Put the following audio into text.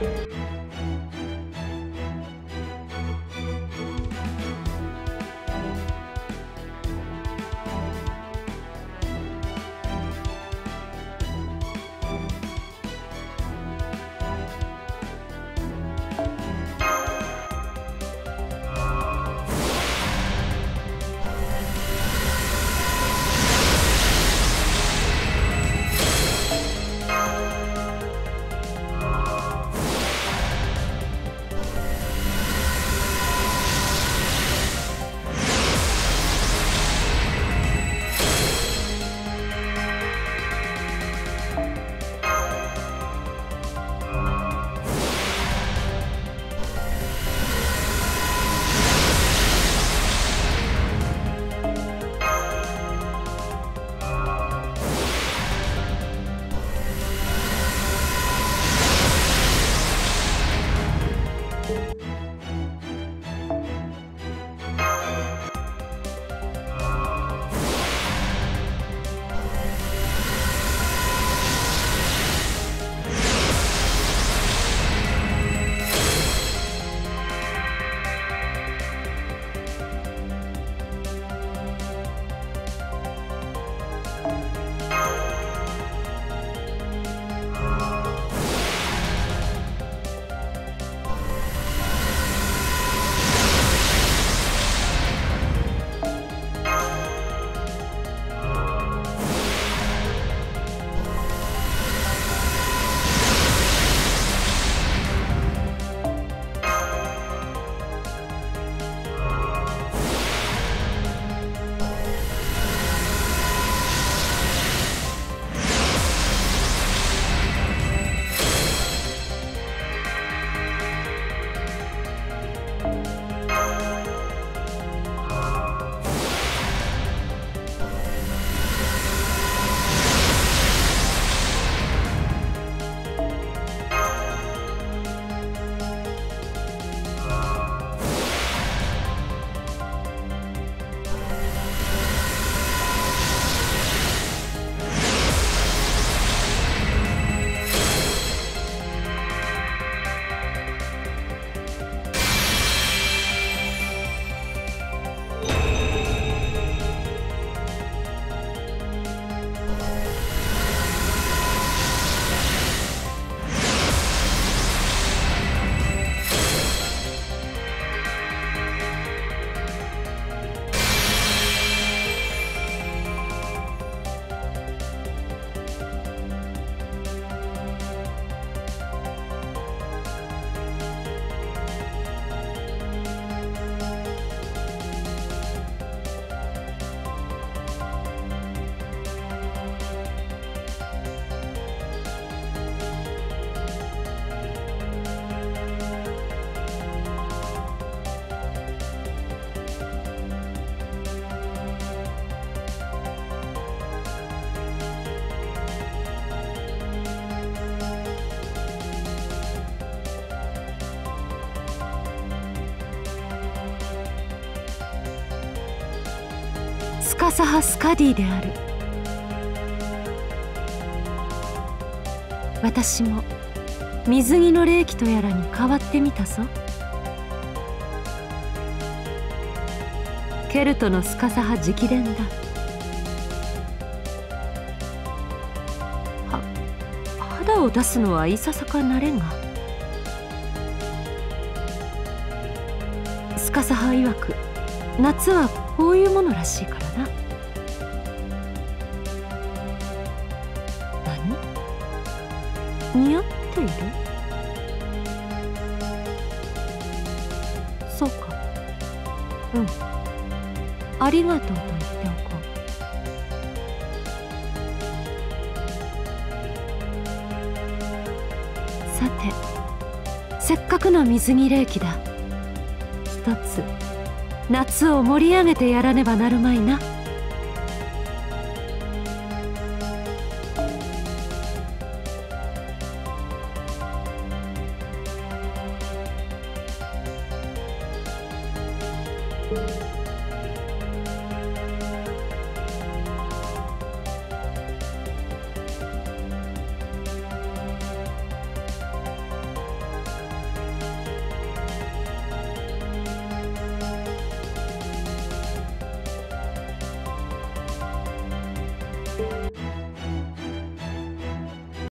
Bye. スカサハスカディである。私も水着の霊気とやらに変わってみたぞ。ケルトのスカサハ直伝だ。は肌を出すのはいささかなれが。スカサハ曰く夏はこういうものらしいからな。何？似合っている？そうか。うん。ありがとうと言っておこう。さてせっかくの水着霊気だ。一つ。夏を盛り上げてやらねばなるまいな。you